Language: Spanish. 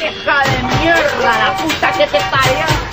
¡Vieja de mierda! ¡La puta que te parió!